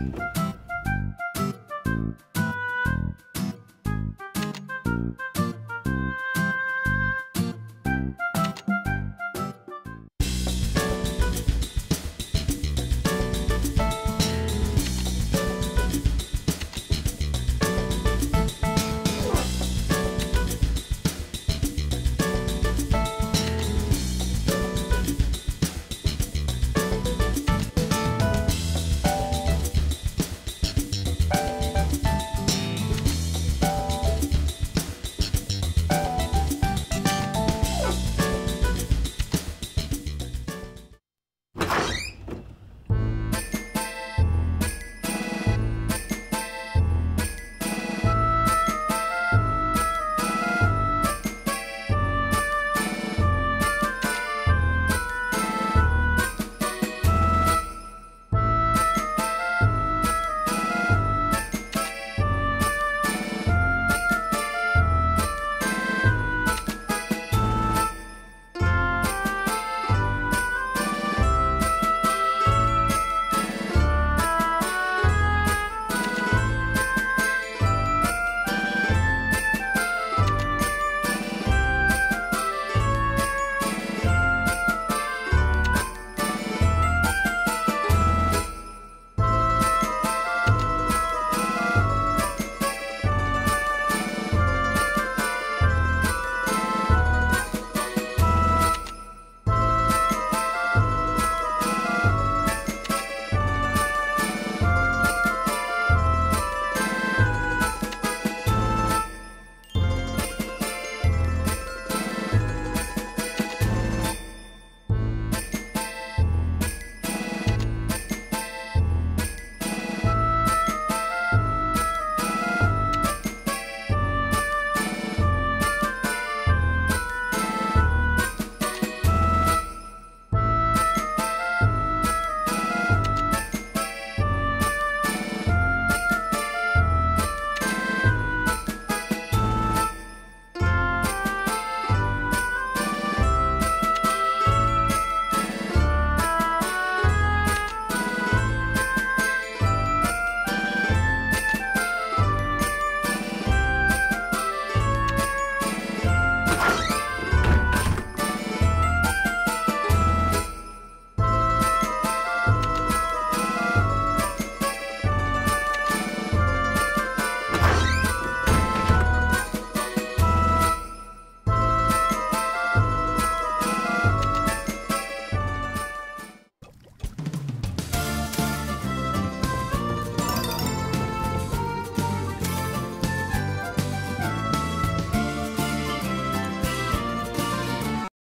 and